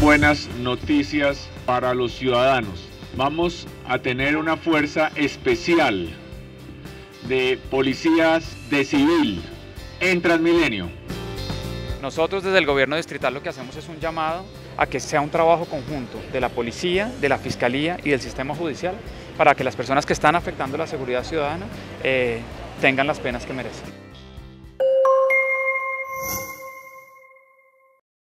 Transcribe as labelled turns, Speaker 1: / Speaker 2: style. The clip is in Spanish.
Speaker 1: Buenas noticias para los ciudadanos. Vamos a tener una fuerza especial de policías de civil en Transmilenio.
Speaker 2: Nosotros desde el gobierno distrital lo que hacemos es un llamado a que sea un trabajo conjunto de la policía, de la fiscalía y del sistema judicial para que las personas que están afectando la seguridad ciudadana eh, tengan las penas que merecen.